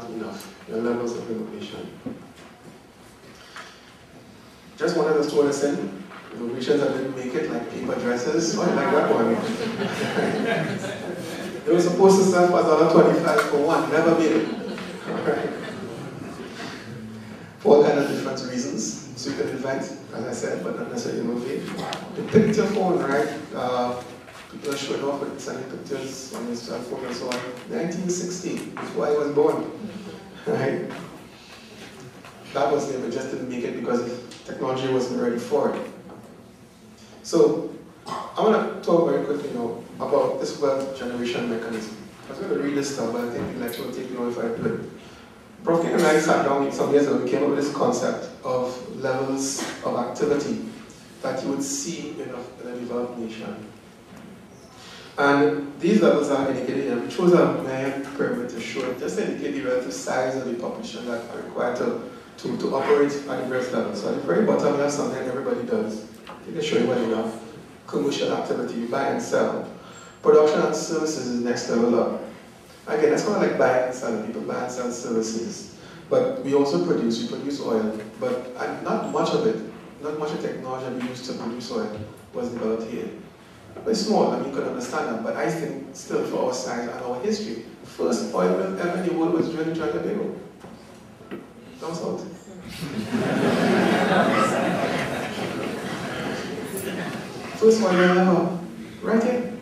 not enough. Your levels of innovation. Just wanted us to understand innovations that didn't make it, like paper dresses. I like that one. they were supposed to sell for $1.25 for one, never made it. For all kinds of different reasons. So you can invent, as I said, but not necessarily innovate. The picture phone, right? Uh, people are showing off with sending pictures on cell phone and so on. 1960, before I was born, right? That was but just didn't make it because technology wasn't ready for it. So I want to talk very quickly now about this wealth generation mechanism. I was going to read this stuff, but I think the lecture will take long if I do it. Prof. And I sat down some years ago, we came up with this concept of levels of activity that you would see in a, in a developed nation. And these levels are indicated here. We chose a Mayan pyramid to show it, just indicate the relative size of the population that are required to, to, to operate at the various levels. So at the very bottom, we have something everybody does. I can show you well enough. Commercial activity, buy and sell. Production and services is next level up. Again, that's kind of like buying and selling. People buy and sell services. But we also produce, we produce oil, but not much of it, not much of technology we use to produce oil was developed here. Very small, I mean, you can understand that, but I think still for our size and our history, first oil mill ever in the world was drilled in Trinidad Down south. first oil mill ever, right here.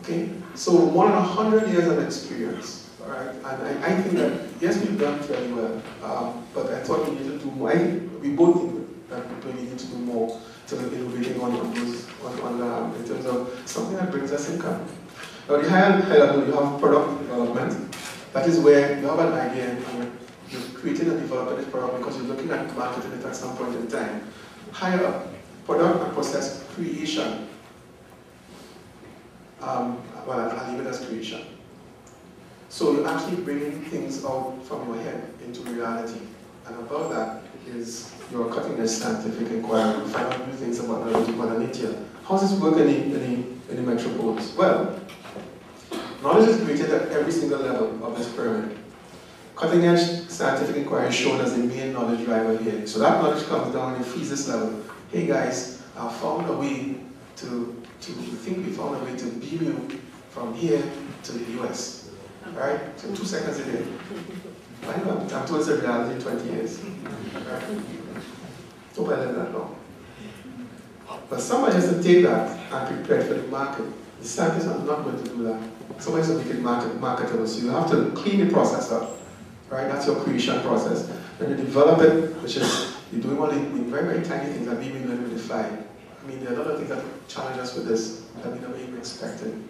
Okay, so more than 100 years of experience, all right? And I, I think that, yes, we've done fairly well, um, but I thought we needed to do more. I we both think that we need to do more to innovating on those, on, on um, in terms of something that brings us income. Now, the higher level, you have product development. That is where you have an idea and you're creating and developing this product because you're looking at marketing it at some point in time. Higher up, product and process creation um, well, I'll leave it as creation. So you're actually bringing things out from your head into reality. And above that is you're cutting edge scientific inquiry, you find out new things about Mother Nature. How does this work in the, in the, in the? Well, knowledge is created at every single level of this pyramid. Cutting edge scientific inquiry is shown as the main knowledge driver here. So that knowledge comes down in physics level. Hey guys, I found a way to to think we found a way to beam you from here to the US. Right? So two seconds a day. I know, I'm a reality in 20 years. Right? I live that long. But somebody has to take that and prepare for the market. The scientists are not going to do that. Somebody has to make it market, marketable. So you have to clean the process up. Right? That's your creation process. Then you develop it, which is you're doing all the very, very tiny things that learn with the fine. I mean, there are a lot of things that challenge us with this that we never even expected.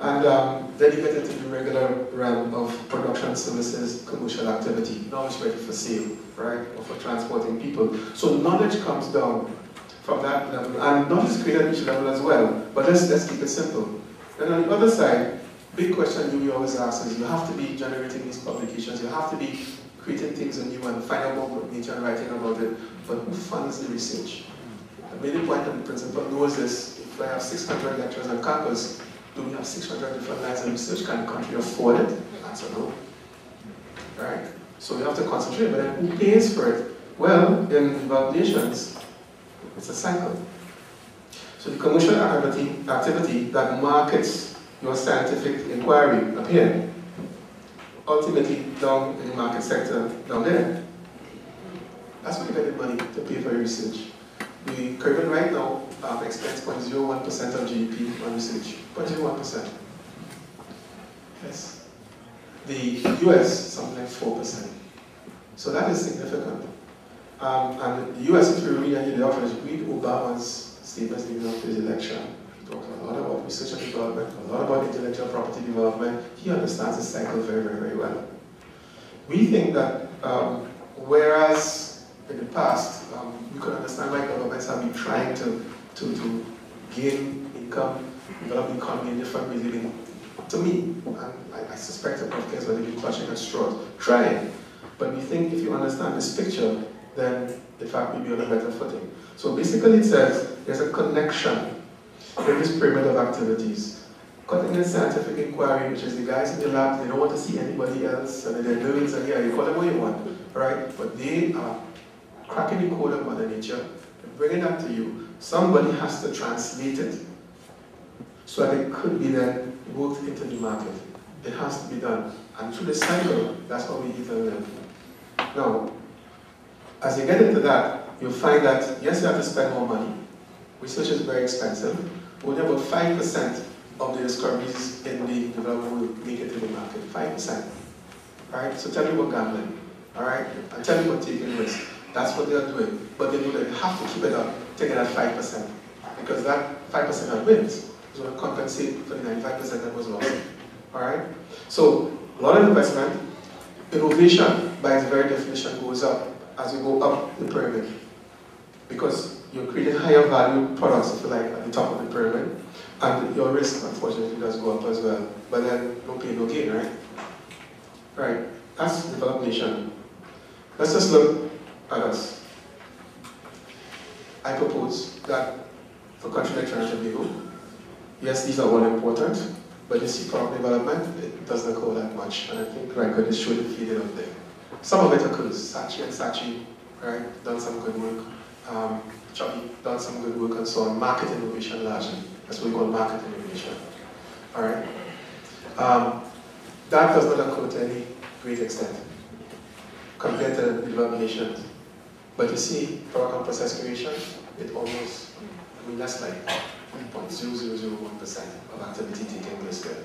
And um, then you get into the regular realm of production services, commercial activity, knowledge ready for sale, right, or for transporting people. So knowledge comes down from that level, and knowledge is created at each level as well, but let's, let's keep it simple. Then on the other side, big question you always ask is you have to be generating these publications, you have to be creating things on anew and finding out about nature and writing about it, but who funds the research? The main point and the principal knows this. If I have 600 lecturers on campus, do we have 600 different lines of research? Can the country afford it? Answer no. Right? So we have to concentrate, but then who pays for it? Well, in developed nations, it's a cycle. So the commercial activity, activity that markets your scientific inquiry up here, ultimately down in the market sector down there. That's where you get the money to pay for your research. The Caribbean right now um, expends 0.01% of GDP on research. 0.01%. Yes. The US, something like 4%. So that is significant. Um, and the US, if you read any of the offers, read Obama's statements to his election. He talks a lot about research and development, a lot about intellectual property development. He understands the cycle very, very, very well. We think that um, whereas in the past, um, you could understand why governments have been trying to, to, to gain income, develop the economy in different ways. Even to me, and I, I suspect a lot where they've clutching at straws, trying. But we think if you understand this picture, then the fact will be on a better footing. So basically it says there's a connection in this pyramid of activities. cutting edge scientific inquiry, which is the guys in the lab, they don't want to see anybody else, and they're nerds, and yeah, you call them what you want, right? But they are cracking the code of Mother Nature, and bringing that to you. Somebody has to translate it so that it could be then worked into the market. It has to be done. And through the cycle, that's how we eat and live. Now, as you get into that, you'll find that yes, you have to spend more money. Research is very expensive. Only about 5% of the discoveries in the developed world make it to the market. 5%. Alright? So tell me about gambling. Alright? And tell me about taking risks. That's what they're doing. But they know they have to keep it up to get that 5%. Because that 5% that wins is going to compensate for the 95% that was lost. Alright? So, a lot of investment, innovation by its very definition goes up as you go up the pyramid. Because you're creating higher value products, if you like, at the top of the pyramid. And your risk, unfortunately, does go up as well. But then, no pain, no gain, right? Right. That's developed nation. Let's just look at us. I propose that for country like Trinidad and Tobago, yes, these are all important, but see product development, it doesn't occur that much. And I think Rangoon is showing the faded up there. Some of it occurs. Saatchi and Saatchi, right, done some good work. Um, done some good work and so on. Market innovation largely. That's what we call market innovation. All right? Um, that does not occur to any great extent compared to developed nations. But you see, product and process creation, it almost, I mean, that's like 0.0001% of activity taking place there.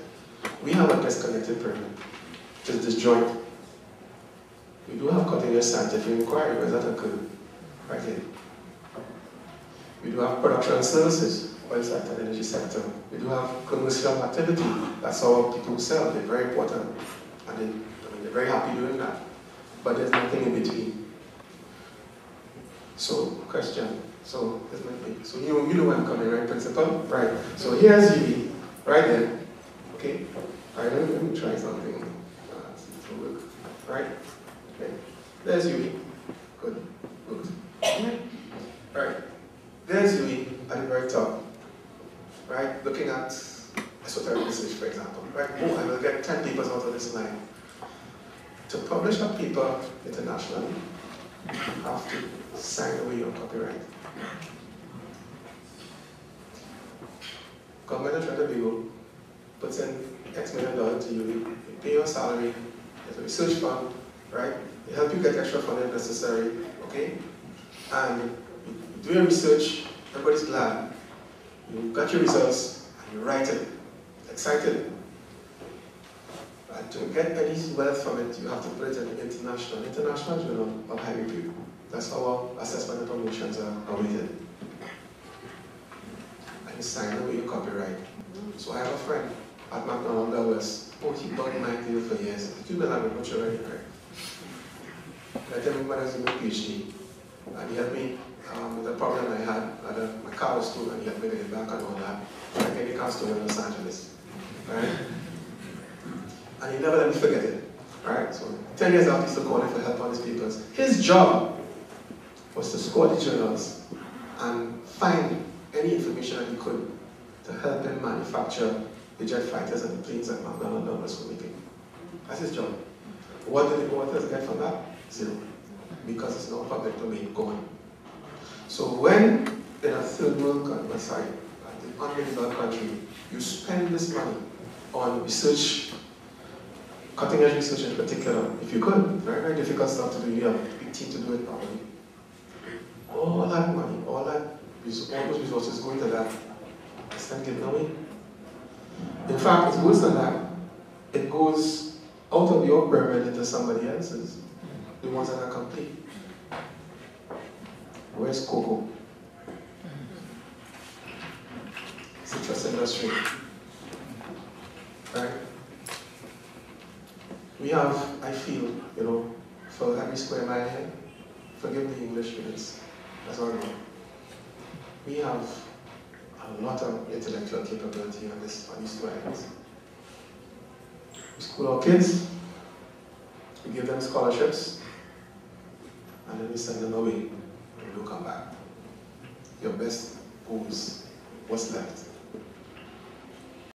We have a disconnected pyramid, which is disjoint. We do have cutting-edge scientific inquiry, where that occur? Right here. We do have production services, oil sector, energy sector. We do have commercial activity. That's how people sell. They're very important. And they, I mean, they're very happy doing that. But there's nothing in between. So, question. So, there's nothing. So, you, you know where I'm coming, right, principal? Right. So, here's you, right there. Okay? All right, let me, let me try something. Uh, work. Right? Okay. There's you. Good. Good. Right. There's you at the very top. Right? Looking at esoteric research, for example. Right? Oh, I will get 10 papers out of this line. To publish a paper internationally, you have to sign away your copyright. Government of Trinidad puts in X million dollars to you, you pay your salary, there's a research fund, right? They help you get extra funding necessary, okay? And you do your research, everybody's glad. You got your results, and you write it, excited, and to get any wealth from it, you have to put it in an international, international journal of high review. That's how our assessment and promotions are, awaited. And you sign away your copyright. So I have a friend at McDonnell that was, he bought my deal for years. You will have a much already, right? I tell him when I was doing my PhD, and he helped me um, with a problem I had at a, my car was stolen, and he helped me get back and all that. I get the car stolen in Los Angeles, right? and he never let me forget it. Right? So 10 years after, he's still calling for help on his papers. His job was to score the journals and find any information that he could to help him manufacture the jet fighters and the planes that McDonnell Douglas were making. That's his job. What did the authors get from that? Zero. Because it's not public domain going. So when in a third world country, sorry, an undeveloped country, you spend this money on research cutting edge research in particular, if you could, very, very difficult stuff to do, you have a big team to do it properly. All that money, all that, all those resources go into that, it's then given away. In fact, it's worse than that. It goes out of your pyramid into somebody else's, the ones that are complete. Where's cocoa? Citrus industry. Right? we have, I feel, you know, for every square mile here, forgive me English students, that's all wrong. We have a lot of intellectual capability on, this, on these two. We school our kids, we give them scholarships, and then we send them away, and don't come back. Your best goes, what's left?